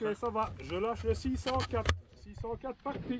Ok, ça va. Je lâche le 604. 604 parti.